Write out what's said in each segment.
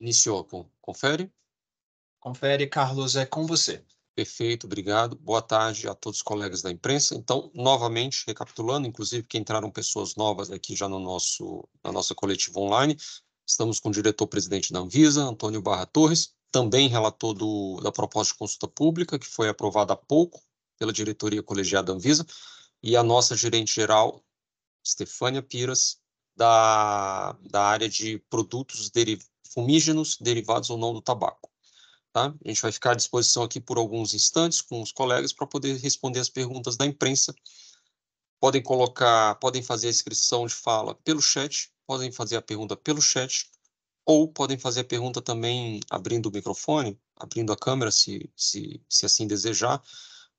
Iniciou. Confere? Confere, Carlos, é com você. Perfeito, obrigado. Boa tarde a todos os colegas da imprensa. Então, novamente, recapitulando, inclusive que entraram pessoas novas aqui já no nosso, na nossa coletiva online, estamos com o diretor-presidente da Anvisa, Antônio Barra Torres, também relator do, da proposta de consulta pública, que foi aprovada há pouco pela diretoria colegiada da Anvisa, e a nossa gerente-geral, Stefânia Piras, da, da área de produtos deri fumígenos derivados ou não do tabaco. Tá? A gente vai ficar à disposição aqui por alguns instantes com os colegas para poder responder as perguntas da imprensa. Podem colocar, podem fazer a inscrição de fala pelo chat, podem fazer a pergunta pelo chat, ou podem fazer a pergunta também abrindo o microfone, abrindo a câmera, se, se, se assim desejar,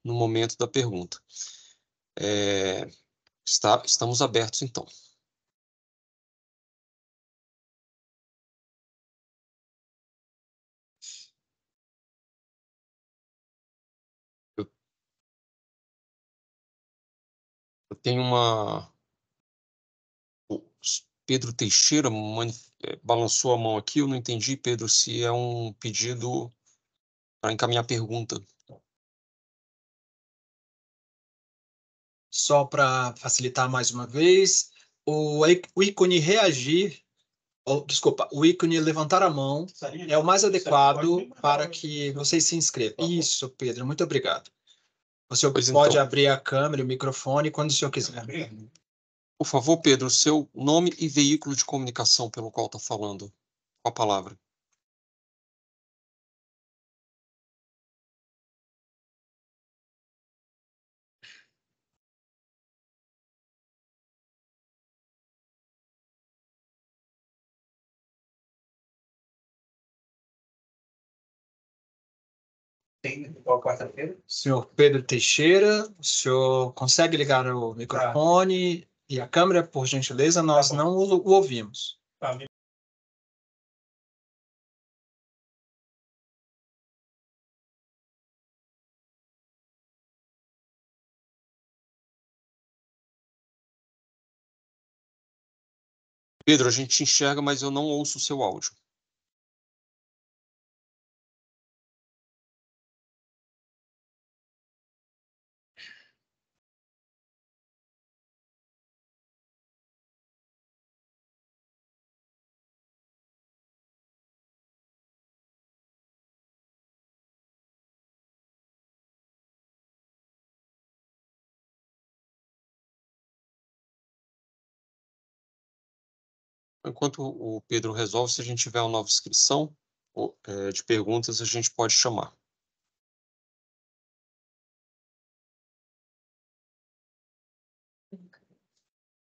no momento da pergunta. É, está, estamos abertos, então. Tenho uma. O Pedro Teixeira eh, balançou a mão aqui. Eu não entendi, Pedro, se é um pedido para encaminhar pergunta. Só para facilitar mais uma vez, o ícone reagir, ou, desculpa, o ícone levantar a mão é o mais adequado para que vocês se inscrevam. Isso, Pedro, muito obrigado. O senhor pode então. abrir a câmera e o microfone quando o senhor quiser. Por favor, Pedro, seu nome e veículo de comunicação pelo qual está falando. Com a palavra. Tem qual quarta-feira? Senhor Pedro Teixeira, o senhor consegue ligar o microfone tá. e a câmera, por gentileza? Nós tá não o, o ouvimos. Tá. Pedro, a gente enxerga, mas eu não ouço o seu áudio. Enquanto o Pedro resolve, se a gente tiver uma nova inscrição é, de perguntas, a gente pode chamar.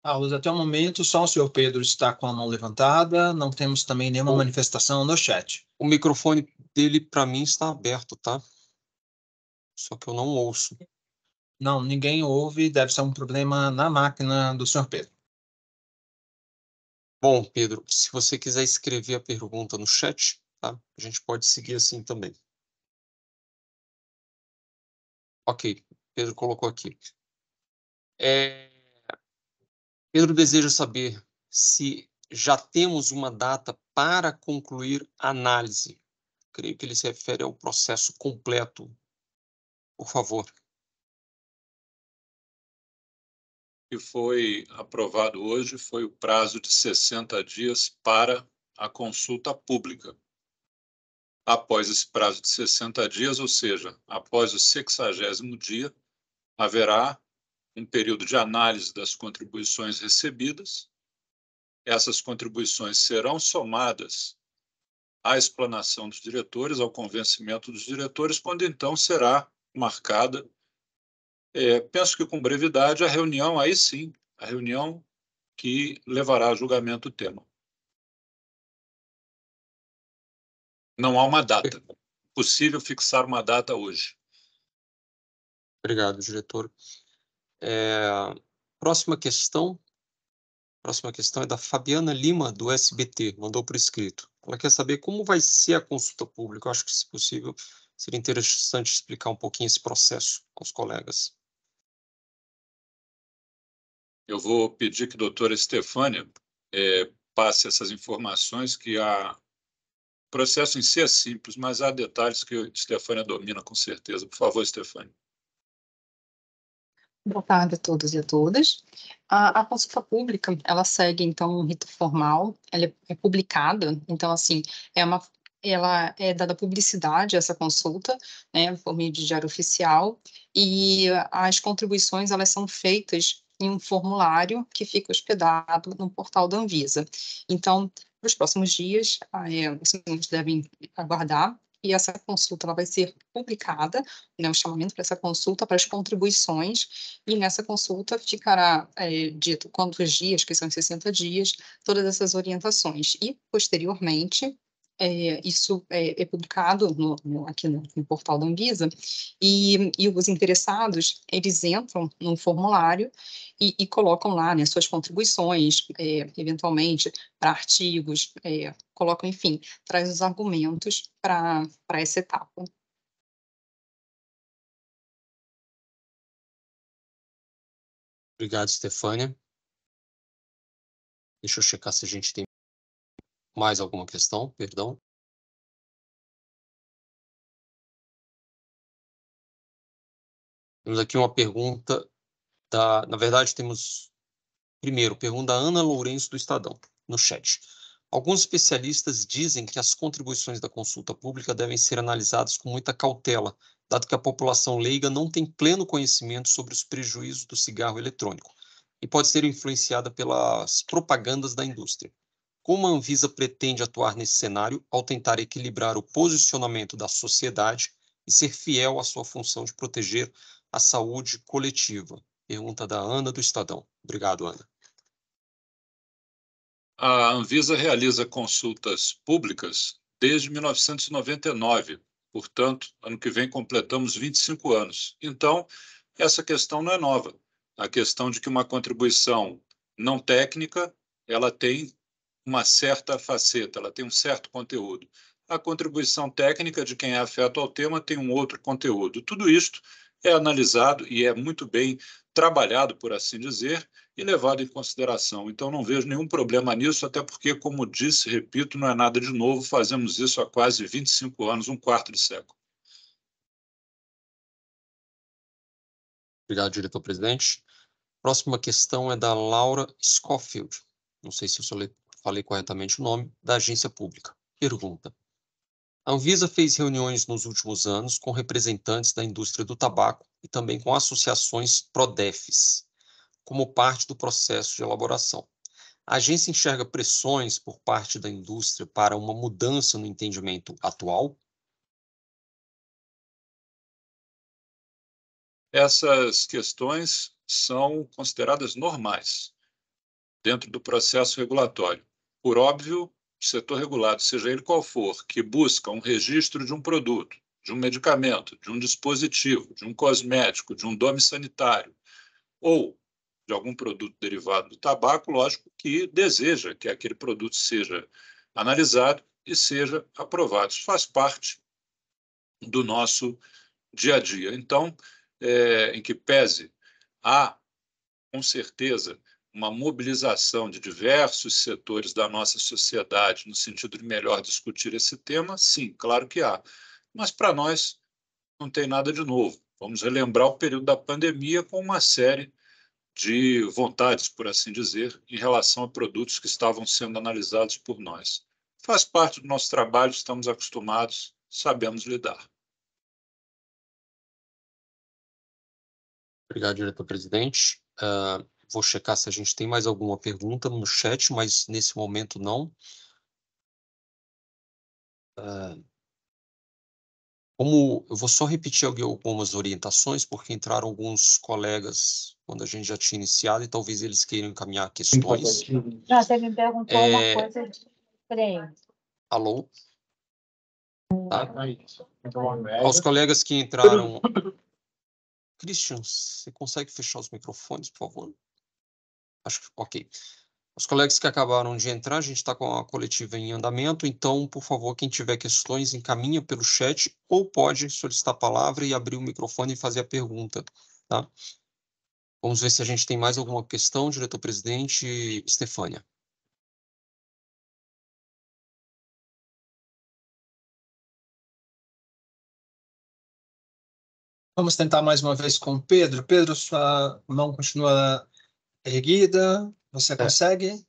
Carlos, até o momento só o senhor Pedro está com a mão levantada, não temos também nenhuma o, manifestação no chat. O microfone dele, para mim, está aberto, tá? Só que eu não ouço. Não, ninguém ouve, deve ser um problema na máquina do senhor Pedro. Bom, Pedro, se você quiser escrever a pergunta no chat, tá? A gente pode seguir assim também. Ok, Pedro colocou aqui. É... Pedro deseja saber se já temos uma data para concluir a análise. Creio que ele se refere ao processo completo. Por favor. Que foi aprovado hoje foi o prazo de 60 dias para a consulta pública. Após esse prazo de 60 dias, ou seja, após o 60 dia, haverá um período de análise das contribuições recebidas. Essas contribuições serão somadas à explanação dos diretores, ao convencimento dos diretores, quando então será marcada é, penso que com brevidade a reunião, aí sim, a reunião que levará a julgamento o tema. Não há uma data. Possível fixar uma data hoje. Obrigado, diretor. É, próxima questão. Próxima questão é da Fabiana Lima, do SBT, mandou por escrito. Ela quer saber como vai ser a consulta pública. Eu acho que, se possível, seria interessante explicar um pouquinho esse processo aos colegas. Eu vou pedir que a doutora Estefânia é, passe essas informações que a processo em si é simples, mas há detalhes que a Stefânia domina com certeza. Por favor, Stefânia. Boa tarde a todos e a todas. A, a, consulta pública, ela segue, então, um rito formal, ela é, é publicada, então, assim, é uma, ela é dada publicidade essa consulta, né, por meio de diário oficial, e as contribuições, elas são feitas em um formulário que fica hospedado no portal da Anvisa. Então, nos próximos dias, é, os senhores devem aguardar e essa consulta ela vai ser publicada, né, o chamamento para essa consulta, para as contribuições, e nessa consulta ficará é, dito quantos dias, que são 60 dias, todas essas orientações. E, posteriormente, é, isso é, é publicado no, no, aqui no, no, portal da Anvisa, e, e, os interessados, eles entram no formulário e, e colocam lá né, suas contribuições, é, eventualmente, para artigos, é, colocam, enfim, traz os argumentos para essa etapa. Obrigado, Stefânia. Deixa eu checar se a gente tem mais alguma questão? Perdão. Temos aqui uma pergunta da, na verdade temos primeiro pergunta da Ana Lourenço do Estadão no chat. Alguns especialistas dizem que as contribuições da consulta pública devem ser analisadas com muita cautela, dado que a população leiga não tem pleno conhecimento sobre os prejuízos do cigarro eletrônico e pode ser influenciada pelas propagandas da indústria. Como a Anvisa pretende atuar nesse cenário ao tentar equilibrar o posicionamento da sociedade e ser fiel à sua função de proteger a saúde coletiva? Pergunta da Ana do Estadão. Obrigado, Ana. A Anvisa realiza consultas públicas desde 1999, portanto, ano que vem completamos 25 anos. Então, essa questão não é nova. A questão de que uma contribuição não técnica, ela tem uma certa faceta, ela tem um certo conteúdo. A contribuição técnica de quem é afeto ao tema tem um outro conteúdo. Tudo isto é analisado e é muito bem trabalhado, por assim dizer, e levado em consideração. Então, não vejo nenhum problema nisso, até porque, como disse, repito, não é nada de novo, fazemos isso há quase 25 anos, um quarto de século. Obrigado, diretor-presidente. Próxima questão é da Laura Schofield. Não sei se eu falei corretamente o nome, da agência pública. Pergunta. A Anvisa fez reuniões nos últimos anos com representantes da indústria do tabaco e também com associações PRODEFs, como parte do processo de elaboração. A agência enxerga pressões por parte da indústria para uma mudança no entendimento atual? Essas questões são consideradas normais dentro do processo regulatório. Por óbvio, setor regulado, seja ele qual for, que busca um registro de um produto, de um medicamento, de um dispositivo, de um cosmético, de um dome sanitário, ou de algum produto derivado do tabaco, lógico que deseja que aquele produto seja analisado e seja aprovado. Isso faz parte do nosso dia a dia. Então, é, em que pese há, com certeza, uma mobilização de diversos setores da nossa sociedade no sentido de melhor discutir esse tema? Sim, claro que há. Mas para nós não tem nada de novo. Vamos relembrar o período da pandemia com uma série de vontades, por assim dizer, em relação a produtos que estavam sendo analisados por nós. Faz parte do nosso trabalho, estamos acostumados, sabemos lidar. Obrigado, diretor-presidente. Uh, Vou checar se a gente tem mais alguma pergunta no chat, mas nesse momento não. Uh, como eu vou só repetir algumas orientações, porque entraram alguns colegas quando a gente já tinha iniciado e talvez eles queiram encaminhar questões. Não, você me perguntou é... uma coisa diferente. Alô? Tá? Aos colegas que entraram. Christian, você consegue fechar os microfones, por favor? Acho que ok. Os colegas que acabaram de entrar, a gente está com a coletiva em andamento, então, por favor, quem tiver questões, encaminha pelo chat ou pode solicitar a palavra e abrir o microfone e fazer a pergunta. Tá? Vamos ver se a gente tem mais alguma questão, diretor-presidente Estefânia. Vamos tentar mais uma vez com o Pedro. Pedro, sua mão continua erguida. Você É. consegue?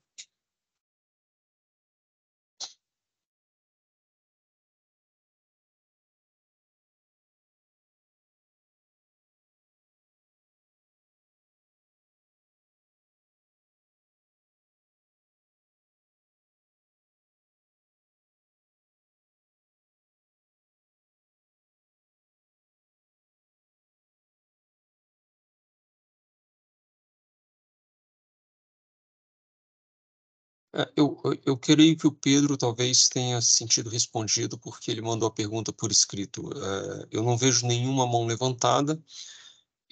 Eu, eu, creio que o Pedro talvez tenha se sentido respondido, porque ele mandou a pergunta por escrito. É, eu não vejo nenhuma mão levantada,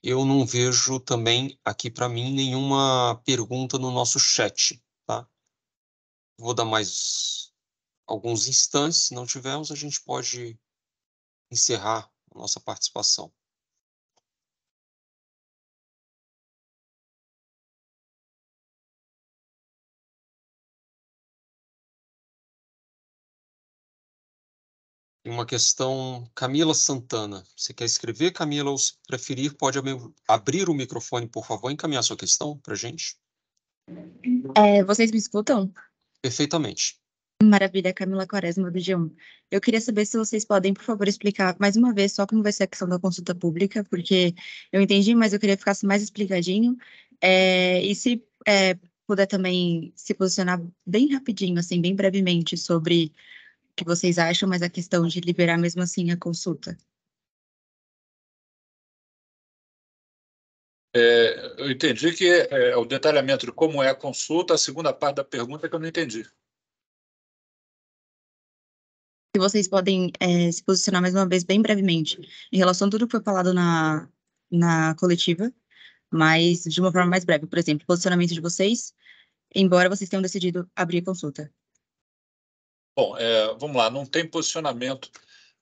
eu não vejo também aqui para mim nenhuma pergunta no nosso chat, tá? Vou dar mais alguns instantes, se não tivermos, a gente pode encerrar a nossa participação. Uma questão, Camila Santana. Você quer escrever, Camila, ou se preferir, pode ab- abrir o microfone, por favor, e encaminhar sua questão para a gente? É, vocês me escutam? Perfeitamente. Maravilha, Camila Quaresma, do G1. Eu queria saber se vocês podem, por favor, explicar mais uma vez só como vai ser a questão da consulta pública, porque eu entendi, mas eu queria que ficasse mais explicadinho. É, e se é, puder também se posicionar bem rapidinho, assim, bem brevemente, sobre que vocês acham, mas a questão de liberar mesmo assim a consulta. É, eu entendi que é, o detalhamento de como é a consulta, a segunda parte da pergunta é que eu não entendi. Se vocês podem é, se posicionar mais uma vez, bem brevemente, em relação a tudo que foi falado na, na coletiva, mas de uma forma mais breve. Por exemplo, posicionamento de vocês, embora vocês tenham decidido abrir a consulta. Bom, é, vamos lá, não tem posicionamento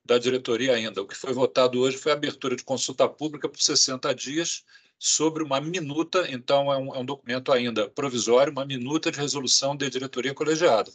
da diretoria ainda. O que foi votado hoje foi a abertura de consulta pública por 60 dias sobre uma minuta, então é um, é um documento ainda provisório, uma minuta de resolução de diretoria colegiada.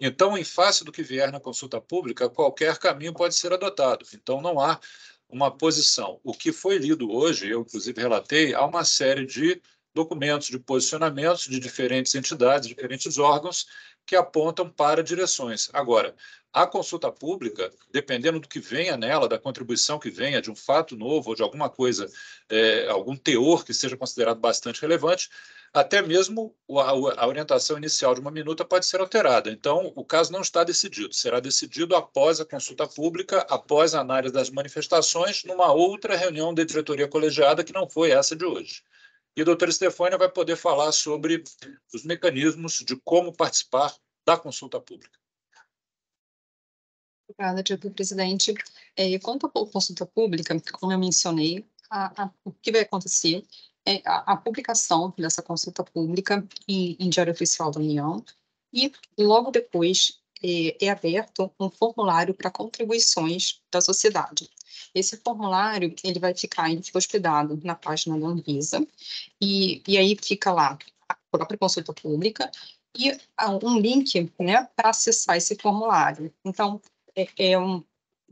Então, em face do que vier na consulta pública, qualquer caminho pode ser adotado. Então, não há uma posição. O que foi lido hoje, eu inclusive relatei, há uma série de documentos de posicionamentos de diferentes entidades, diferentes órgãos, que apontam para direções. Agora, a consulta pública, dependendo do que venha nela, da contribuição que venha, de um fato novo ou de alguma coisa, é, algum teor que seja considerado bastante relevante, até mesmo a, orientação inicial de uma minuta pode ser alterada. Então, o caso não está decidido. Será decidido após a consulta pública, após a análise das manifestações, numa outra reunião da diretoria colegiada, que não foi essa de hoje. E a doutora Stefânia vai poder falar sobre os mecanismos de como participar da consulta pública. Obrigada, Diego Presidente. É, quanto à consulta pública, como eu mencionei, a, a, o que vai acontecer é a, a publicação dessa consulta pública em, em Diário Oficial da União e logo depois é, é aberto um formulário para contribuições da sociedade. Esse formulário ele vai ficar hospedado na página da Anvisa e, e aí fica lá a própria consulta pública e um link né, para acessar esse formulário. Então, é, é um,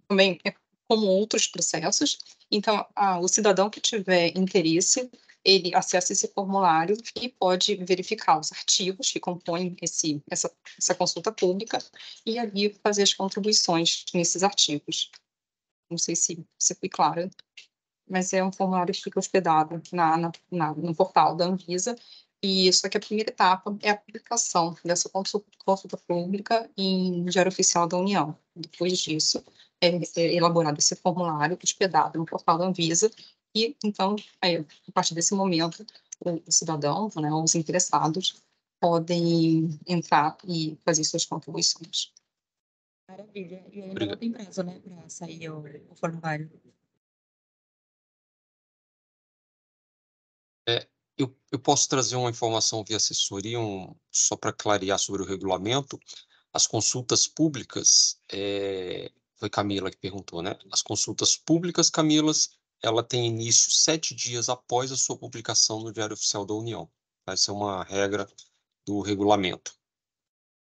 também é como outros processos. Então, a, o cidadão que tiver interesse, ele acessa esse formulário e pode verificar os artigos que compõem esse, essa, essa consulta pública e ali fazer as contribuições nesses artigos. Não sei se, se fui clara, mas é um formulário que fica hospedado na, na, na, no portal da Anvisa e só que a primeira etapa é a publicação dessa consulta, consulta pública em Diário Oficial da União. Depois disso, é, é elaborado esse formulário hospedado no portal da Anvisa e, então, é, a partir desse momento, o, o cidadão, né, os interessados, podem entrar e fazer suas contribuições. Maravilha. E ainda não tem prazo, né, para sair o, o formulário. É, eu, eu, posso trazer uma informação via assessoria, um, só para clarear sobre o regulamento. As consultas públicas, é, foi Camila que perguntou, né? As consultas públicas, Camilas, ela tem início sete dias após a sua publicação no Diário Oficial da União. Essa é uma regra do regulamento.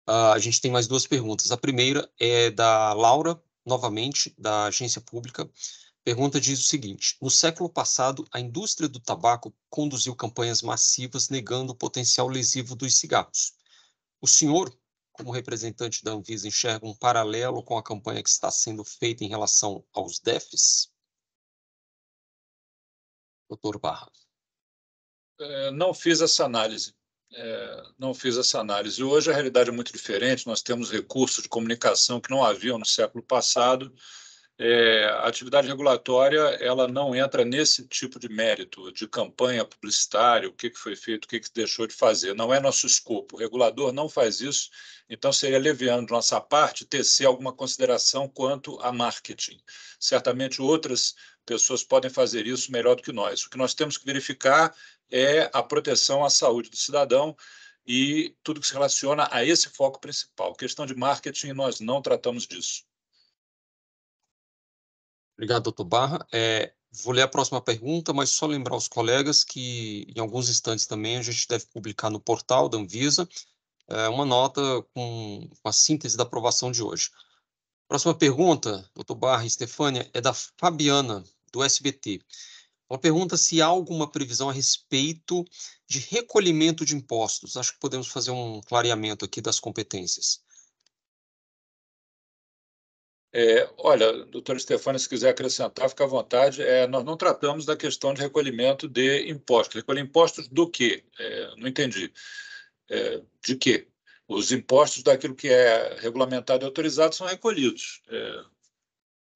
Uh, a gente tem mais duas perguntas. A primeira é da Laura, novamente, da Agência Pública. pergunta diz o seguinte: no século passado, a indústria do tabaco conduziu campanhas massivas negando o potencial lesivo dos cigarros. O senhor, como representante da Anvisa, enxerga um paralelo com a campanha que está sendo feita em relação aos DEFs? Doutor Barra. É, não fiz essa análise. É, não fiz essa análise. Hoje a realidade é muito diferente. Nós temos recursos de comunicação que não haviam no século passado é, a atividade regulatória ela não entra nesse tipo de mérito de campanha publicitária, o que, que foi feito, o que, que deixou de fazer. Não é nosso escopo. O regulador não faz isso, então seria leviano de nossa parte tecer alguma consideração quanto a marketing. Certamente outras pessoas podem fazer isso melhor do que nós. O que nós temos que verificar é a proteção à saúde do cidadão e tudo que se relaciona a esse foco principal. Questão de marketing, nós não tratamos disso. Obrigado, doutor Barra. É, vou ler a próxima pergunta, mas só lembrar aos colegas que, em alguns instantes também, a gente deve publicar no portal da Anvisa é, uma nota com a síntese da aprovação de hoje. Próxima pergunta, doutor Barra e Stefânia, é da Fabiana, do SBT. Ela pergunta se há alguma previsão a respeito de recolhimento de impostos. Acho que podemos fazer um clareamento aqui das competências. É, olha, doutor Stefano, se quiser acrescentar, fica à vontade. É, nós não tratamos da questão de recolhimento de impostos. Recolher impostos do quê? É, não entendi. É, de quê? Os impostos daquilo que é regulamentado e autorizado são recolhidos.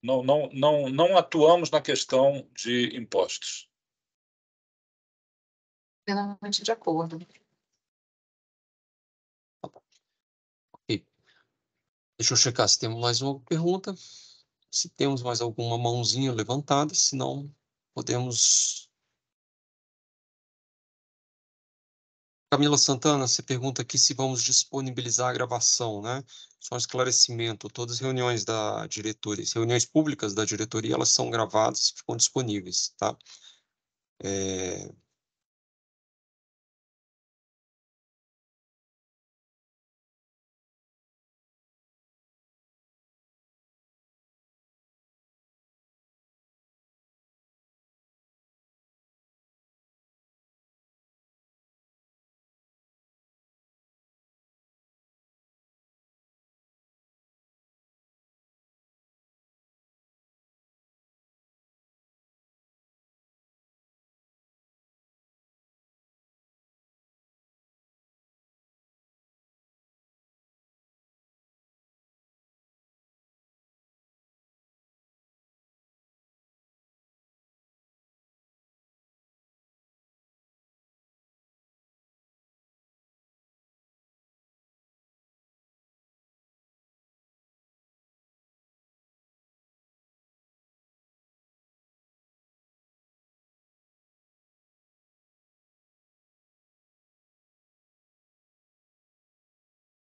Não, não, não, não atuamos na questão de impostos. Plenamente de acordo. Deixa eu checar se temos mais uma pergunta. Se temos mais alguma mãozinha levantada, se não, podemos. Camila Santana, você pergunta aqui se vamos disponibilizar a gravação, né? Só um esclarecimento, todas as reuniões da diretoria, reuniões públicas da diretoria, elas são gravadas e ficam disponíveis, tá? É...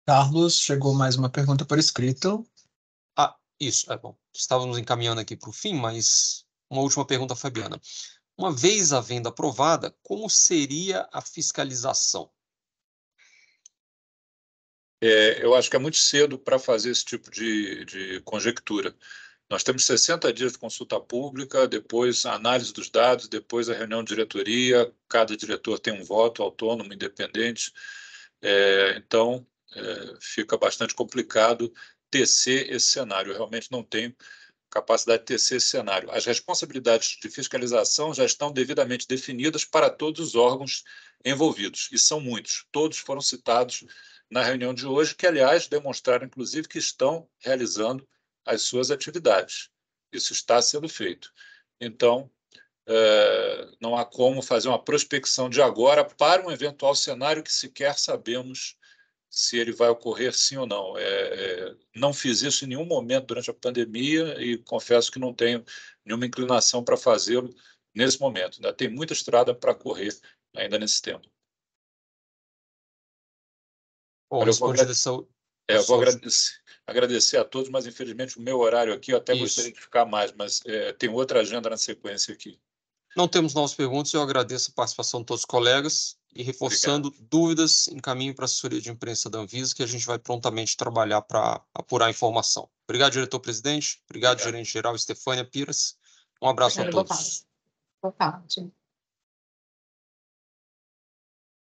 Carlos, chegou mais uma pergunta por escrito. Ah, isso, é bom. Estávamos encaminhando aqui para o fim, mas uma última pergunta, Fabiana. Uma vez a venda aprovada, como seria a fiscalização? É, eu acho que é muito cedo para fazer esse tipo de, de conjectura. Nós temos 60 dias de consulta pública, depois a análise dos dados, depois a reunião de diretoria, cada diretor tem um voto autônomo, independente. É, então, é, fica bastante complicado tecer esse cenário. Eu realmente não tenho capacidade de tecer esse cenário. As responsabilidades de fiscalização já estão devidamente definidas para todos os órgãos envolvidos, e são muitos. Todos foram citados na reunião de hoje, que, aliás, demonstraram, inclusive, que estão realizando as suas atividades. Isso está sendo feito. Então, é, não há como fazer uma prospecção de agora para um eventual cenário que sequer sabemos se ele vai ocorrer sim ou não. É, é, não fiz isso em nenhum momento durante a pandemia e confesso que não tenho nenhuma inclinação para fazê-lo nesse momento. Ainda tem muita estrada para correr ainda nesse tempo. Bom, eu vou, agradecer, é, eu vou agradecer, agradecer, a todos, mas infelizmente o meu horário aqui, eu até isso. gostaria de ficar mais, mas é, tem outra agenda na sequência aqui. Não temos novas perguntas, eu agradeço a participação de todos os colegas e reforçando Obrigado. dúvidas, encaminho para a assessoria de imprensa da Anvisa, que a gente vai prontamente trabalhar para apurar a informação. Obrigado, diretor-presidente. Obrigado, Obrigado, gerente-geral Estefânia Pires. Um abraço a Boa todos. tarde. Boa tarde.